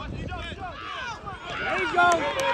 There you go.